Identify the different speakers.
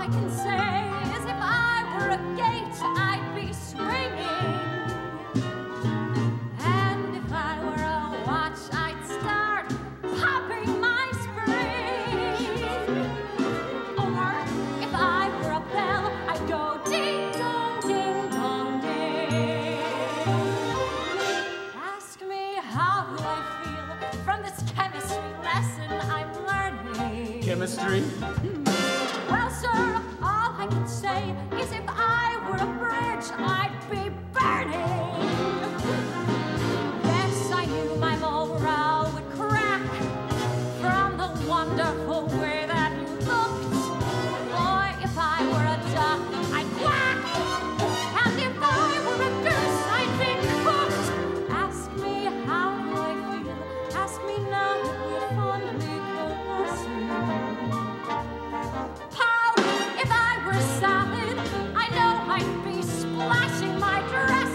Speaker 1: I can say is if I were a gate, I'd be swinging. And if I were a watch, I'd start popping my spring. Or if I were a bell, I'd go ding dong, ding dong, ding. Ask me how do I feel from this chemistry lesson I'm learning.
Speaker 2: Chemistry?
Speaker 1: Well, sir, all I can say is if I were a bridge, I'd be burning. I'd be splashing my dress.